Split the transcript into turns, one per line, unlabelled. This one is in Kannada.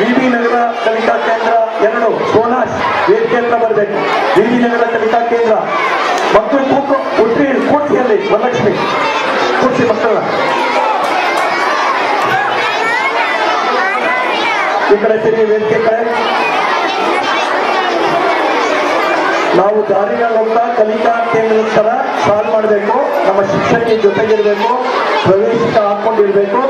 ವಿವಿ ನಗರ ಕಲಿಕಾ ಕೇಂದ್ರ ಎರಡು ಸೋನಾಶ್ ವೇದಿಕೆ ಬರಬೇಕು. ವಿವಿ ನಗರ ಕಲಿಕಾ ಕೇಂದ್ರ. ಮಕ್ಕಳು ಕೂತು ಹುಟ್ಟಿ ಕೂರ್ಸಿಯಲ್ಲಿ ವರಲಕ್ಷ್ಮಿ. ಕೂರ್ಸಿ ಮಕ್ಕಳನ್ನ ಈ ಕಡೆ ಸರಿ ವೇದಿಕೆ ಕಡೆ. ನಾವು ದಾರಿನಲ್ಲಿ ಹೋಗ್ತಾ ಕಲಿಕಾ ಕೇಂದ್ರದ ತರ ಸಾಲ್ವ್ ಮಾಡಬೇಕು. ನಮ್ಮ ಶಿಕ್ಷಕಿ ಜೊತೆಗಿರಬೇಕು ಪ್ರವೇಶಿಕ ಹಾಕೊಂಡಿರ್ಬೇಕು.